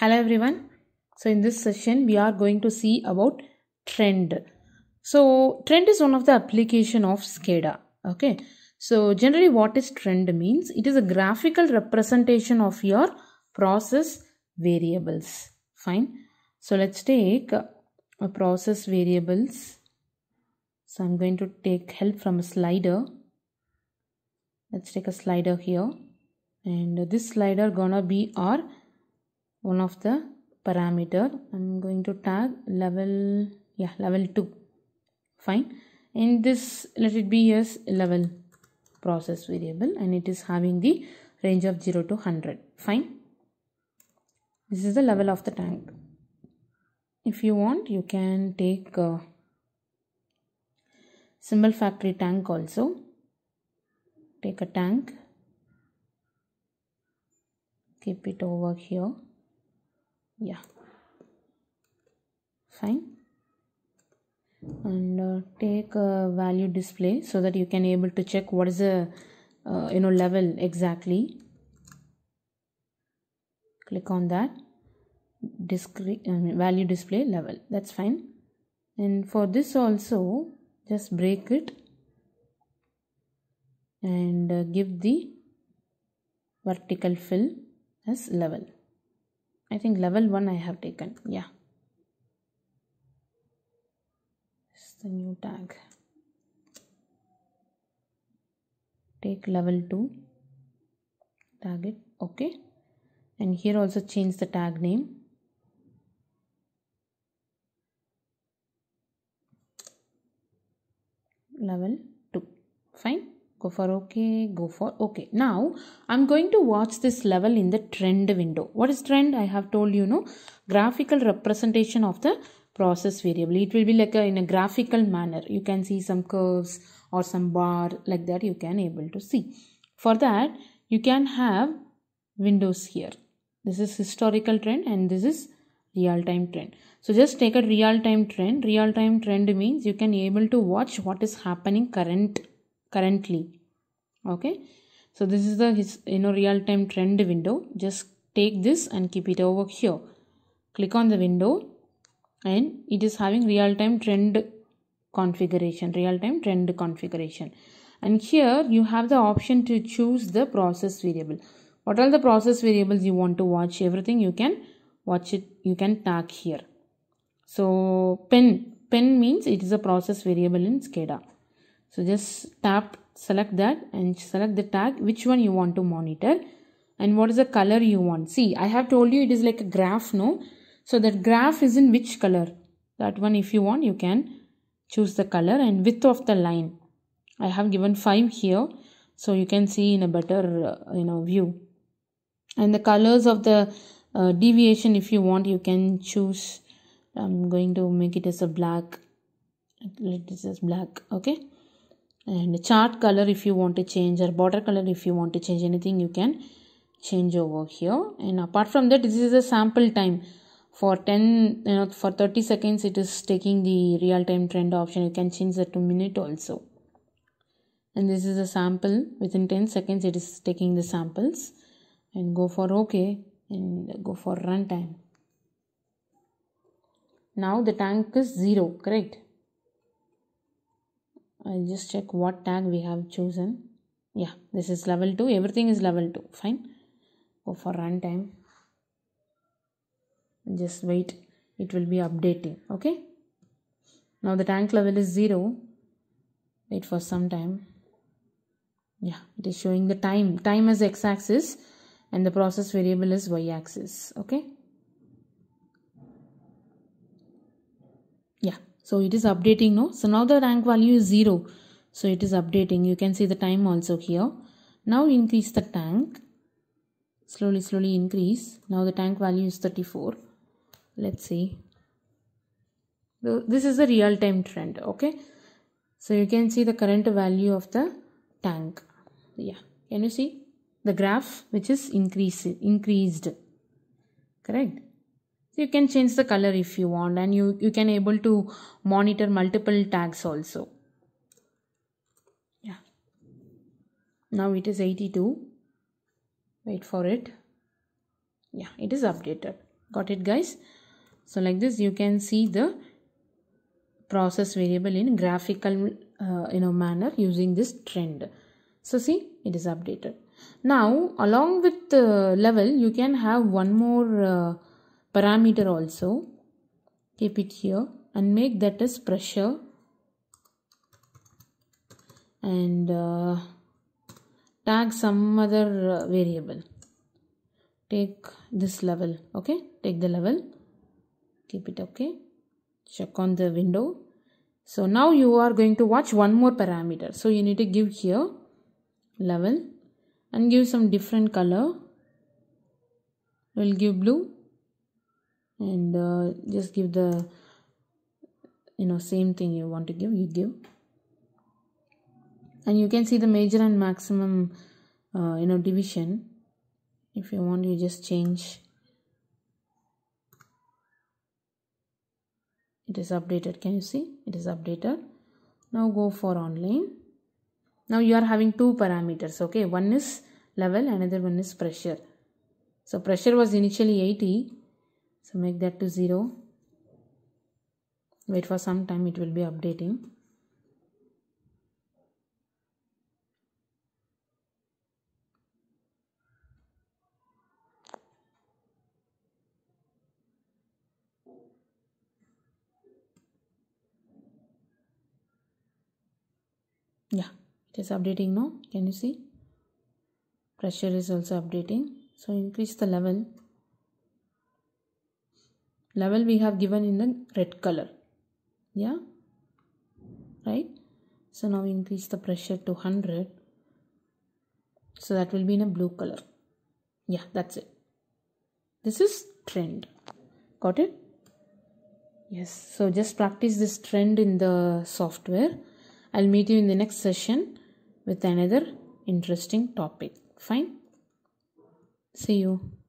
Hello everyone. So in this session we are going to see about trend. So trend is one of the application of SCADA. Okay. So generally what is trend means? It is a graphical representation of your process variables. Fine. So let's take a process variables. So I'm going to take help from a slider. Let's take a slider here and this slider gonna be our one of the parameter. I'm going to tag level yeah level 2 fine. In this let it be as level process variable and it is having the range of 0 to 100 fine. This is the level of the tank. If you want you can take a symbol factory tank also. Take a tank. Keep it over here yeah. Fine. And uh, take a value display so that you can able to check what is the uh, you know level exactly. Click on that. Discrete uh, value display level. That's fine. And for this also just break it. And uh, give the vertical fill as level I think level 1 I have taken yeah. It's the new tag. Take level 2 tag it okay. And here also change the tag name. Level 2 fine go for okay go for okay. Now i'm going to watch this level in the trend window. What is trend? I have told you know graphical representation of the process variable. It will be like a, in a graphical manner. You can see some curves or some bar like that you can able to see. For that you can have windows here. This is historical trend and this is real time trend. So just take a real time trend. Real time trend means you can able to watch what is happening current currently. Okay? So this is the you know real time trend window. Just take this and keep it over here. Click on the window and it is having real time trend configuration real time trend configuration. And here you have the option to choose the process variable. What are the process variables you want to watch? Everything you can watch it you can tag here. So pen pen means it is a process variable in SCADA so just tap select that and select the tag which one you want to monitor and what is the color you want. See i have told you it is like a graph no? So that graph is in which color? That one if you want you can choose the color and width of the line. I have given 5 here so you can see in a better uh, you know view. And the colors of the uh, deviation if you want you can choose. I'm going to make it as a black. Let it as black okay and chart color if you want to change or border color if you want to change anything you can change over here. And apart from that this is a sample time. For 10 you know for 30 seconds it is taking the real time trend option. You can change that to minute also. And this is a sample. Within 10 seconds it is taking the samples. And go for ok. And go for runtime now the tank is zero correct I'll just check what tag we have chosen. Yeah, this is level 2. Everything is level 2. Fine. Go for runtime. Just wait. It will be updating. Okay. Now the tank level is 0. Wait for some time. Yeah, it is showing the time. Time as x-axis and the process variable is y-axis. Okay. Yeah, so it is updating no? So now the rank value is 0 so it is updating. You can see the time also here. Now increase the tank. Slowly slowly increase. Now the tank value is 34 let's see. This is the real time trend okay? So you can see the current value of the tank. Yeah. Can you see? The graph which is increased increased. Correct you can change the color if you want and you you can able to monitor multiple tags also. Yeah. Now it is 82 wait for it. Yeah it is updated. Got it guys? So like this you can see the process variable in graphical uh, you know manner using this trend. So see it is updated. Now along with the level you can have one more uh, parameter also. Keep it here and make that as pressure. And uh, tag some other uh, variable. Take this level okay? Take the level. Keep it okay? Check on the window. So now you are going to watch one more parameter. So you need to give here level and give some different color. We'll give blue and uh, just give the you know same thing you want to give you give. And you can see the major and maximum uh, you know division. If you want you just change. It is updated. Can you see? It is updated. Now go for online. Now you are having two parameters okay? One is level another one is pressure. So pressure was initially 80 so make that to 0 wait for some time it will be updating. Yeah it is updating now. Can you see? Pressure is also updating. So increase the level level we have given in the red color. Yeah? Right? So now we increase the pressure to 100 so that will be in a blue color. Yeah that's it. This is trend. Got it? Yes. So just practice this trend in the software. I'll meet you in the next session with another interesting topic. Fine? See you.